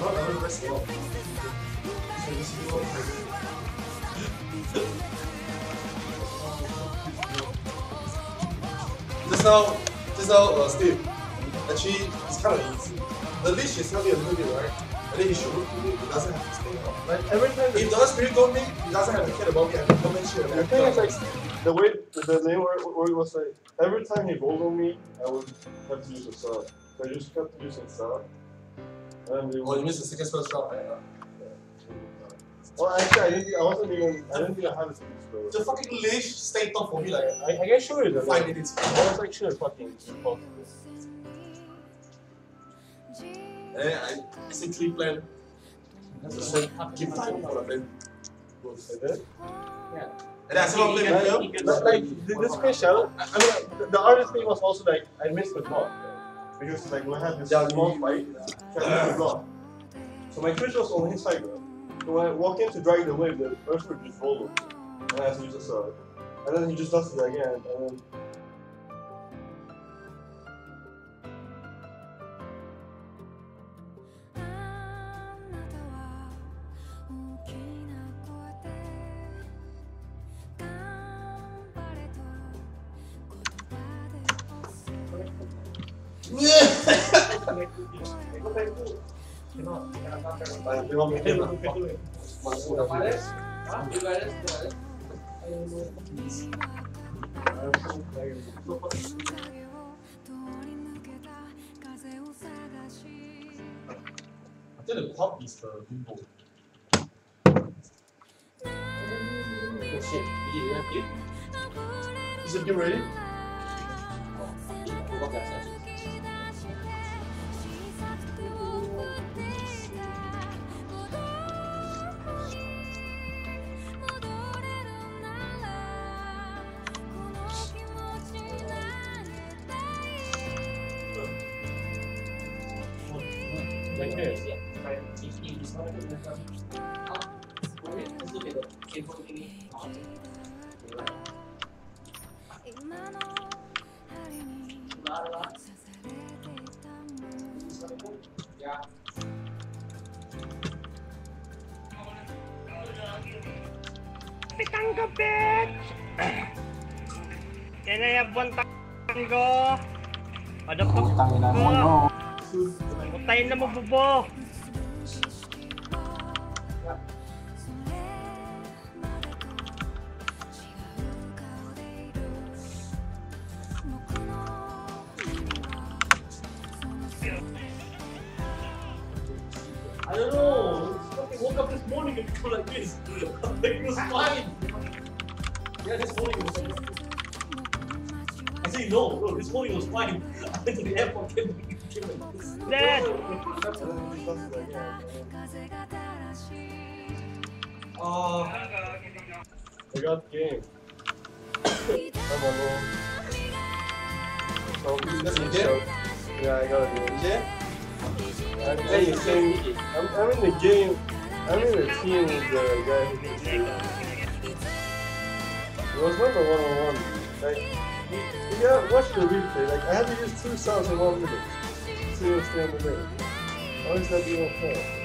Not, not it off. Just now, just now, uh, Steve, actually, it's kind of easy. The leash is heavy a little bit, right? And then he should look to me, he doesn't have to stay off. Like every time the, If the other spirit told me, he doesn't have to care about me, I can comment shit. the thing is like the way the, the name where, where it was like every time he rolled on me, I would have to use a sub. So I just kept using sub. And it Oh, you was, missed the second spell shot, right? Well, actually, I didn't. I wasn't even. I didn't think I had a speed spell. The fucking leash stayed on for me like I, I can show you the five minutes. I was actually fucking impossible. And then I simply planned just give time for the. Like. And I this special, I I mean, the, hardest thing was also like I missed the block because like we had this Yeah, small fight, so I. So my fish was on his side? So when I walk in to drag the wave, the earthquake just rolled and I had to use a sword. And then he just does it again, and then I think the top is the. Oh shit, have it? Is game ready? like Yan na yung buwan tanggo. Padapok Tangin na mo, no. Putayin na mo, bubo. I don't know. I fucking woke up this morning and go like this. like it was fine. Yeah, this morning was like I say no, no, this morning was fine. I went oh, to the airport, came back, came like this. And then he does it again. and Oh, I got game. I'm alone. So, That's a game? Yeah, I got a game. yeah? I'm, I'm, in the same, I'm, I'm in the game. I'm in the team with the guy who did it. It was not a one on one. Like, you, you watch the replay. Like, I had to use two sounds in one minute. Seriously, on the day. How is that even fair?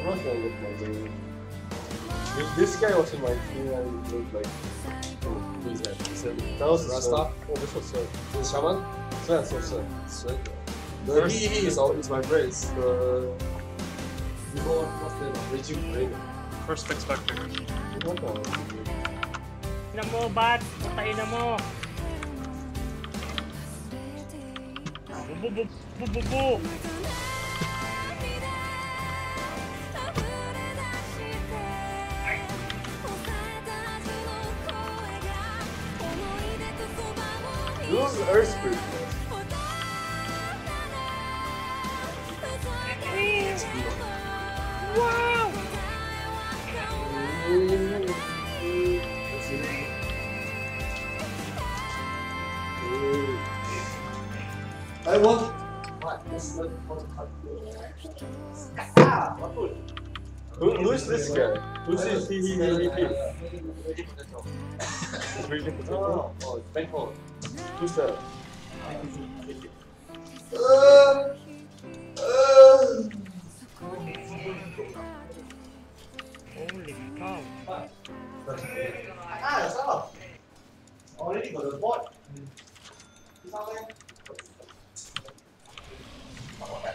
I'm not gonna look my game. If this guy was in my team, I would look like. Oh, Who's that? Is it that was Rasta? Oh, this was Sir. the shaman? Sir, Sir, Sir. Sweet. The he, he is, all, is my friend. The. You know what? What's the name? Raging Brain. First expector. What the? Na mo, bat. Putayin na mo. Ah, Spirit. Wow! Who's this guy? Who's this? He, he, he, he. He's reading the. Oh, painful. Who's that? Uh, uh. Holy cow. Ah, that's all. Already got a board. He's out there. Okay.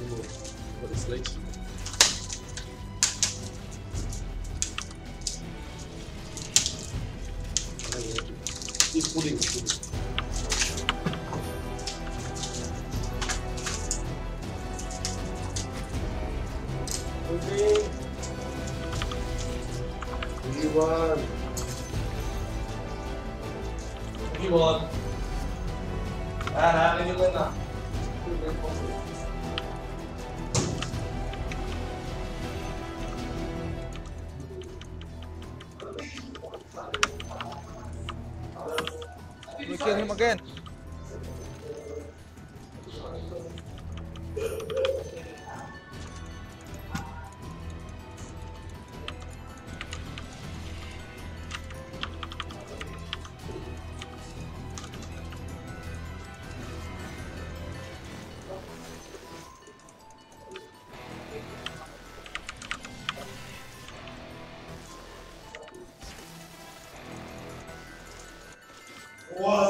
ему надо зайти. Проверки. И куда-нибудь. Again. Wah,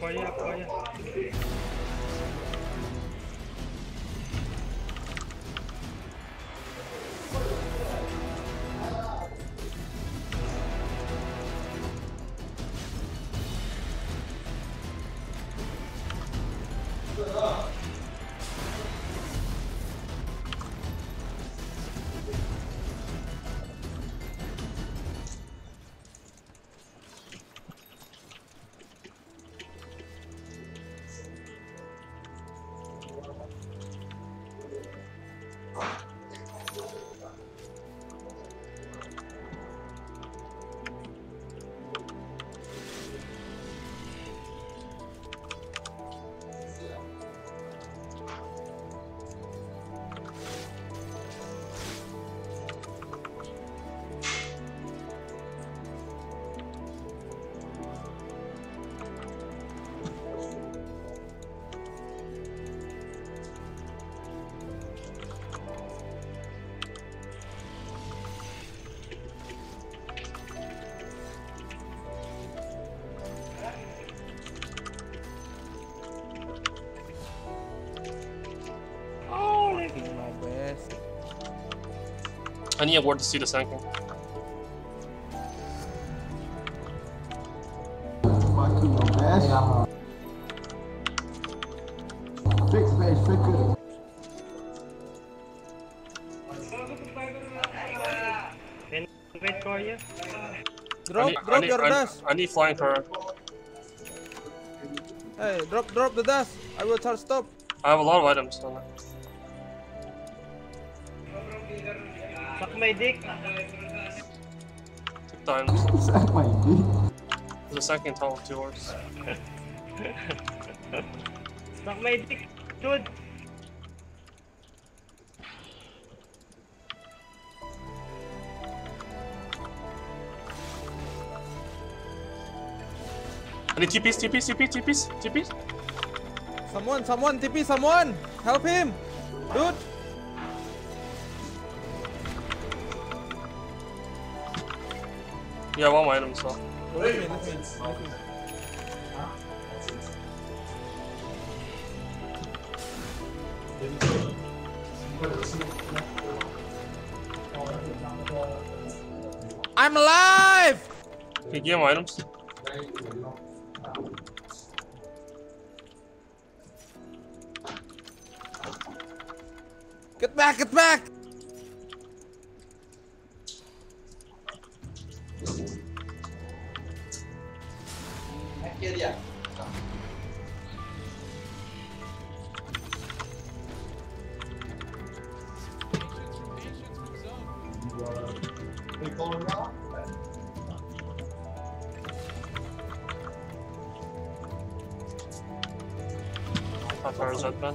可以了可以了 I need a word to see the sinking. Fix face, fix it. Wait, for you. Drop, drop your dust. I need flying turret. Hey, drop, drop the dust. I will start stop. I have a lot of items on it. my dick. Two times. Suck my dick. The second time of yours. Suck my dick, dude. Ada tipis, tipis, tipis, tipis, tipis. Someone, someone, tipis, someone. Help him. Dude. Yeah, one more item, so. Wait, Let me, let me, let me. I'm alive! Can you give him items? Get back, get back! Far is that, man?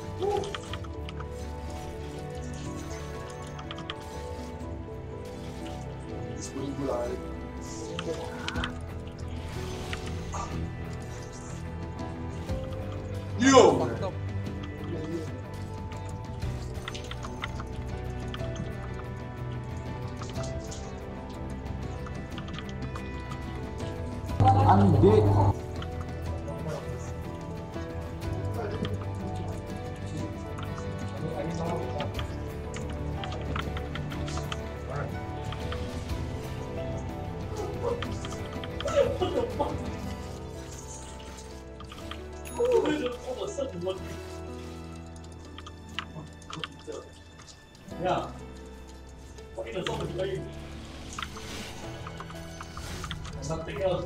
Yo! Fucked up. I'm dead. Yeah. Fucking there's something like Something else.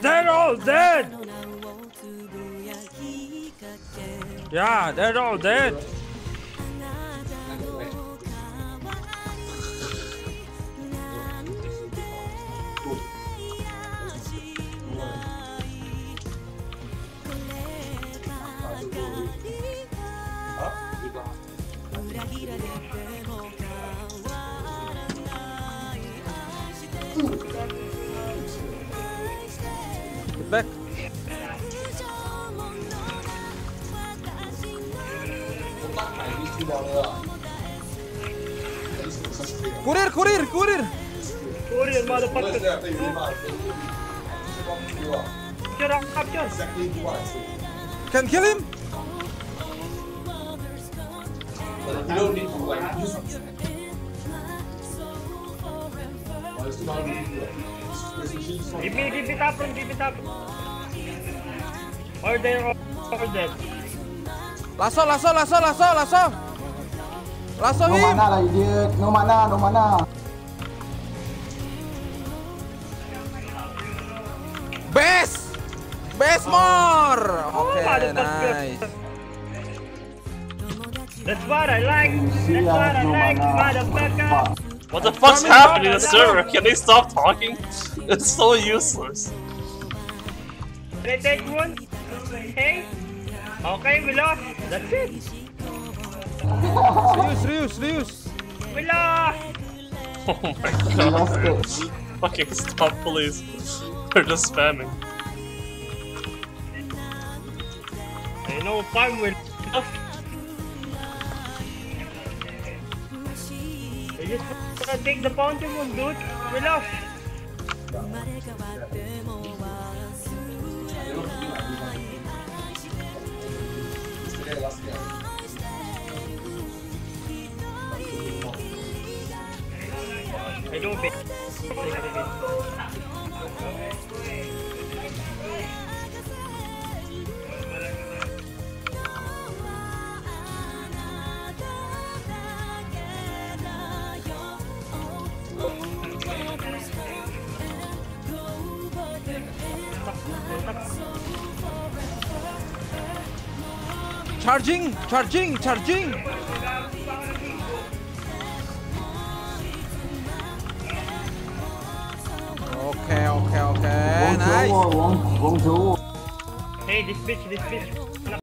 They're all dead! あの名をつぶやきかけ Yeah, they're all dead! Capture. Exactly what Can kill him? But you don't need to like something. Give me, give it up, give it up. Or there, or dead. Lasso, lasso, lasso, lasso, lasso! Lasso No mana lah idiot. No mana, no mana. Best! Bazemore. Okay, motherfucker. nice. That's what I like. That's what I like, mana. motherfucker. Fuck. What the fuck's Coming happening in the server? Can they stop talking? It's so useless. Can I take one? Hey? Okay, we lost. That's it. Serius, serius, serius. We lost. Oh my god. Fucking stop, please. They're just spamming. I no fun with They just gonna take the bounty rune, dude. We lost. I don't think. Charging, charging, charging. Okay, okay, okay. Nice. throw, won't, won't. Hey, this bitch, this bitch.